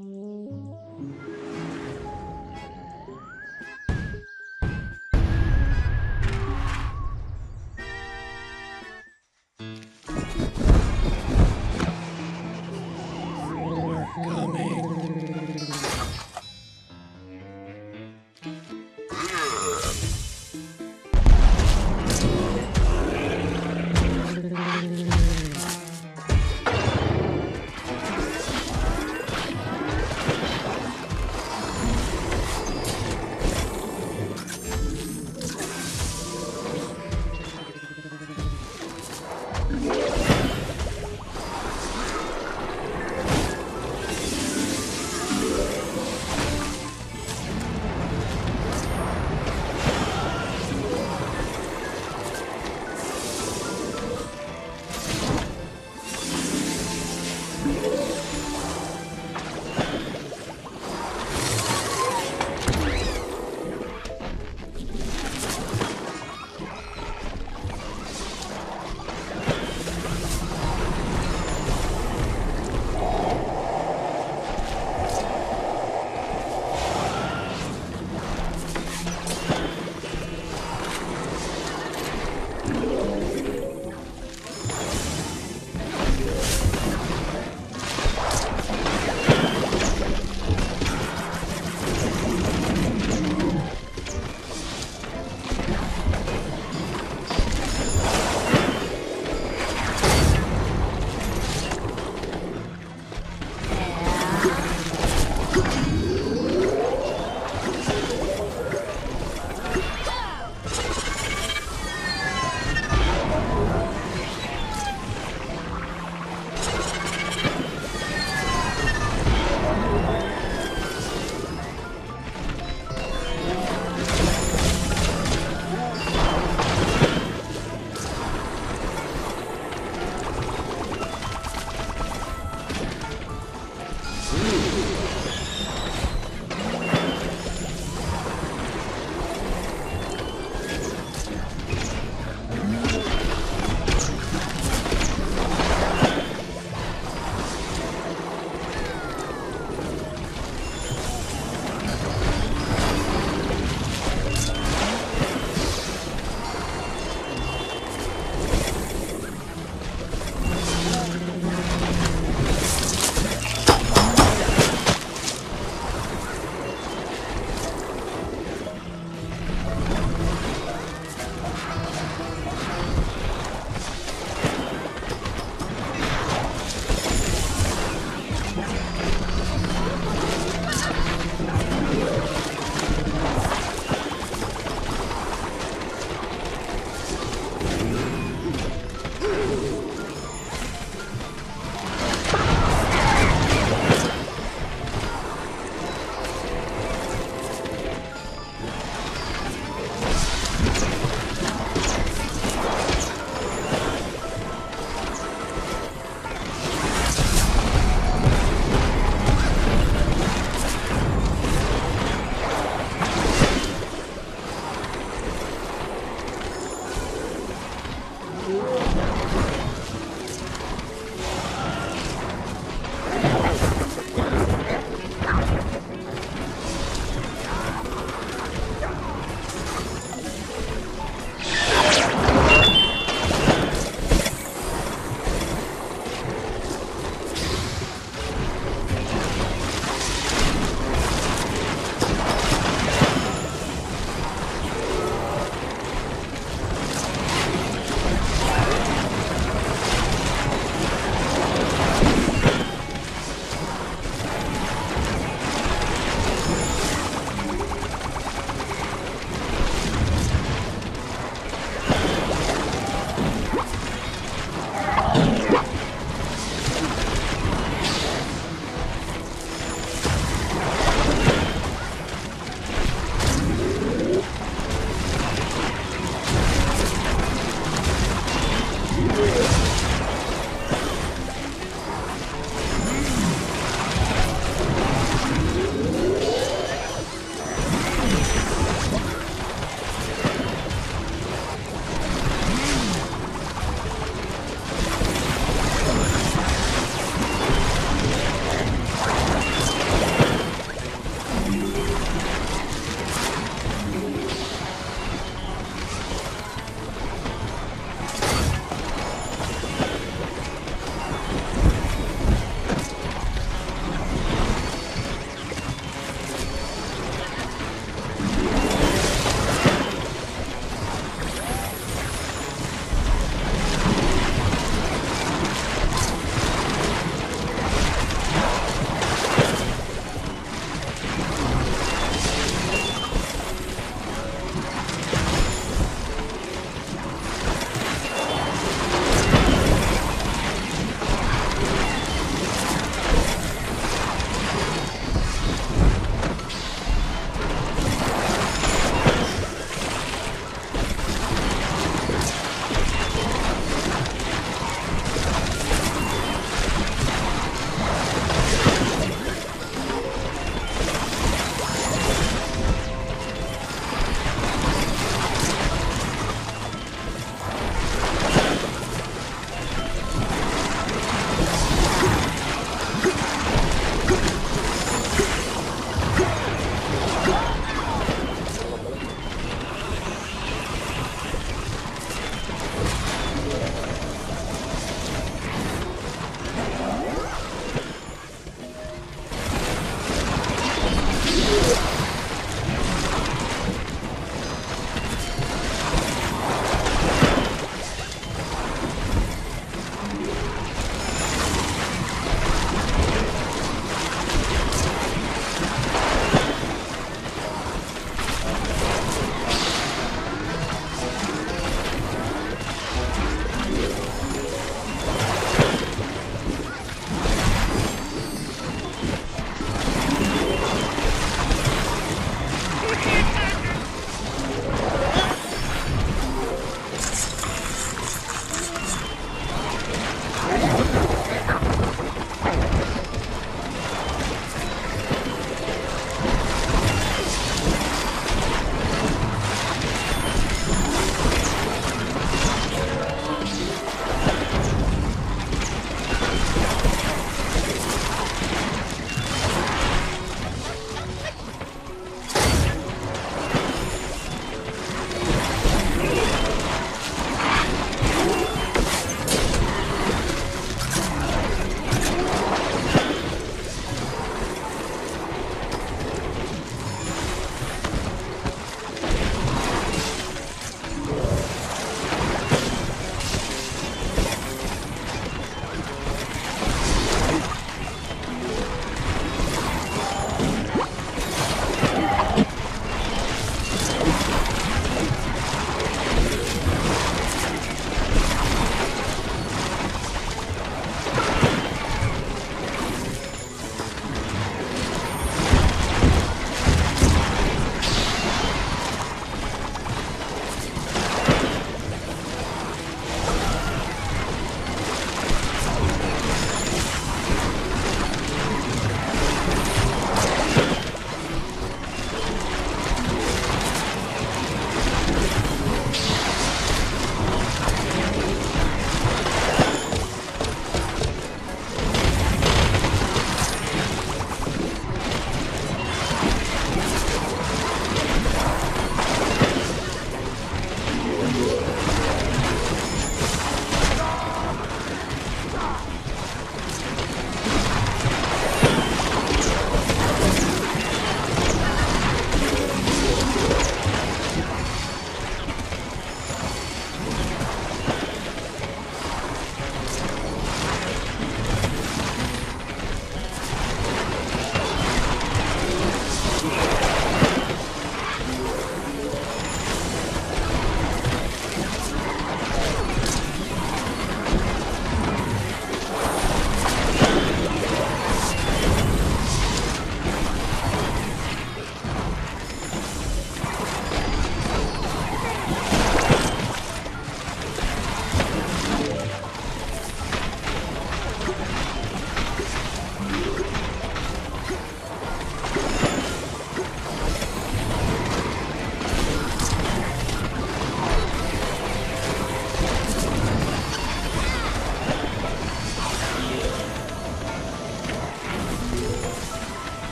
Mm-hmm.